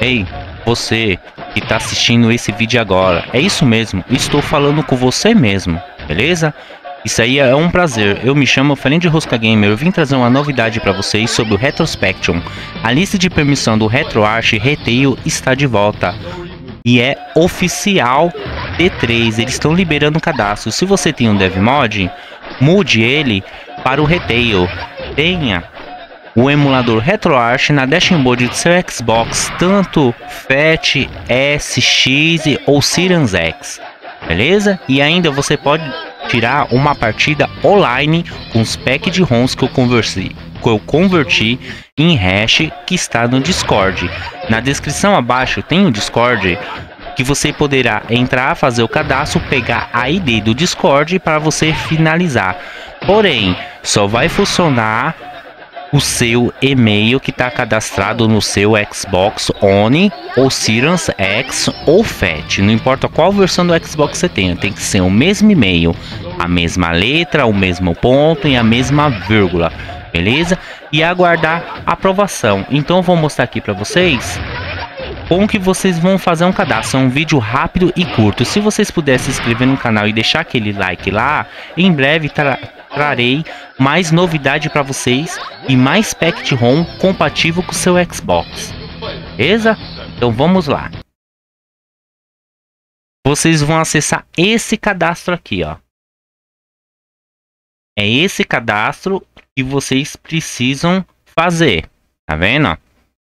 Ei, você que tá assistindo esse vídeo agora, é isso mesmo, estou falando com você mesmo, beleza? Isso aí é um prazer. Eu me chamo Frente Rosca Gamer. Eu vim trazer uma novidade para vocês sobre o Retrospectrum. A lista de permissão do RetroArch Retail está de volta. E é oficial T3. Eles estão liberando o cadastro. Se você tem um DevMod, mude ele para o Retail. Tenha o emulador RetroArch na dashboard do seu Xbox, tanto FAT, X ou Sirius X. Beleza? E ainda você pode tirar uma partida online com os packs de ROMs que eu conversi, que eu converti em hash que está no Discord. Na descrição abaixo tem o Discord que você poderá entrar, fazer o cadastro, pegar a ID do Discord para você finalizar. Porém, só vai funcionar o seu e-mail que está cadastrado no seu Xbox One ou Sirius X ou Fat. Não importa qual versão do Xbox você tenha, tem que ser o mesmo e-mail, a mesma letra, o mesmo ponto e a mesma vírgula, beleza? E aguardar aprovação. Então vou mostrar aqui para vocês como que vocês vão fazer um cadastro. É um vídeo rápido e curto. Se vocês pudessem se inscrever no canal e deixar aquele like lá, em breve tra trarei mais novidade para vocês e mais pack de ROM compatível com seu Xbox. Beleza? Então vamos lá. Vocês vão acessar esse cadastro aqui, ó. É esse cadastro que vocês precisam fazer. Tá vendo?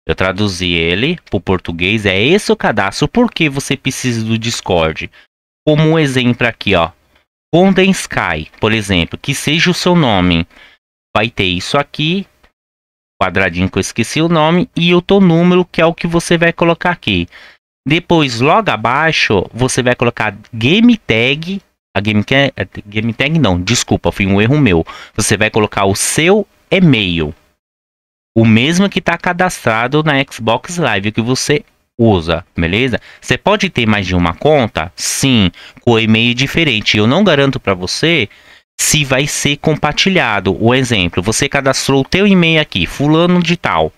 Eu traduzi ele para o português. É esse o cadastro. Por que você precisa do Discord? Como um exemplo aqui, ó. Golden Sky, por exemplo, que seja o seu nome. Vai ter isso aqui, quadradinho que eu esqueci o nome, e o teu número, que é o que você vai colocar aqui. Depois, logo abaixo, você vai colocar game tag. A game, game tag não, desculpa, foi um erro meu. Você vai colocar o seu e-mail. O mesmo que está cadastrado na Xbox Live que você usa, beleza? Você pode ter mais de uma conta? Sim, com e-mail diferente. Eu não garanto para você se vai ser compartilhado. O exemplo, você cadastrou o teu e-mail aqui, fulano de tal.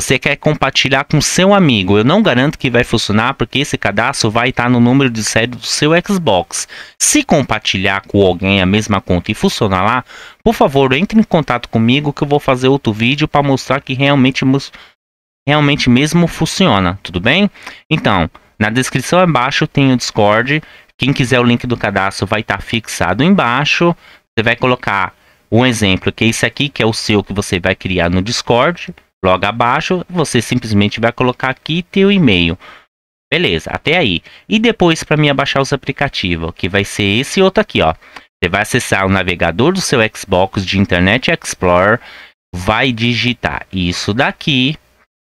Você quer compartilhar com seu amigo. Eu não garanto que vai funcionar porque esse cadastro vai estar no número de série do seu Xbox. Se compartilhar com alguém a mesma conta e funcionar lá, por favor, entre em contato comigo que eu vou fazer outro vídeo para mostrar que realmente realmente mesmo funciona, tudo bem? Então, na descrição abaixo tem o Discord. Quem quiser o link do cadastro vai estar fixado embaixo. Você vai colocar um exemplo, que é esse aqui, que é o seu que você vai criar no Discord. Logo abaixo, você simplesmente vai colocar aqui teu e-mail. Beleza, até aí. E depois para mim baixar os aplicativos, que vai ser esse outro aqui, ó. Você vai acessar o navegador do seu Xbox de Internet Explorer, vai digitar isso daqui.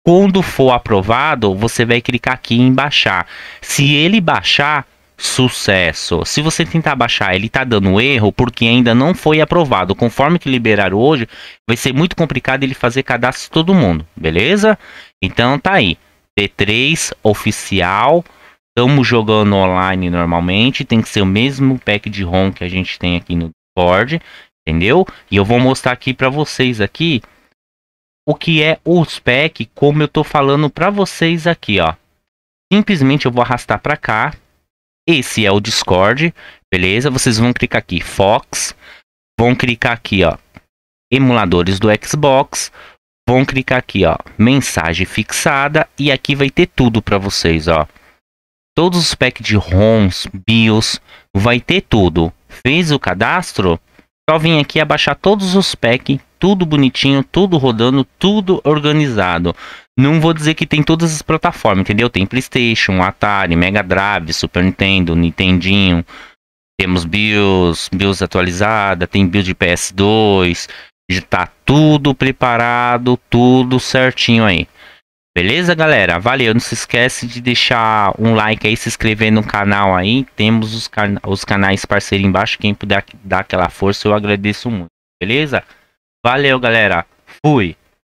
Quando for aprovado, você vai clicar aqui em baixar. Se ele baixar, sucesso. Se você tentar baixar, ele tá dando erro porque ainda não foi aprovado. Conforme que liberaram hoje, vai ser muito complicado ele fazer cadastro de todo mundo, beleza? Então tá aí. T3 oficial. Estamos jogando online normalmente. Tem que ser o mesmo pack de ROM que a gente tem aqui no Discord, entendeu? E eu vou mostrar aqui para vocês aqui o que é o pack, como eu tô falando para vocês aqui, ó. Simplesmente eu vou arrastar para cá esse é o Discord, beleza? Vocês vão clicar aqui, Fox, vão clicar aqui, ó, emuladores do Xbox, vão clicar aqui, ó, mensagem fixada e aqui vai ter tudo para vocês, ó. Todos os packs de ROMs, BIOS, vai ter tudo. Fez o cadastro? Só vim aqui abaixar todos os packs, tudo bonitinho, tudo rodando, tudo organizado. Não vou dizer que tem todas as plataformas, entendeu? Tem PlayStation, Atari, Mega Drive, Super Nintendo, Nintendinho. Temos BIOS, BIOS atualizada, tem BIOS de PS2. Já tá tudo preparado, tudo certinho aí. Beleza, galera? Valeu. Não se esquece de deixar um like aí, se inscrever no canal aí. Temos os, os canais parceiros embaixo. Quem puder dar aquela força, eu agradeço muito. Beleza? Valeu, galera. Fui.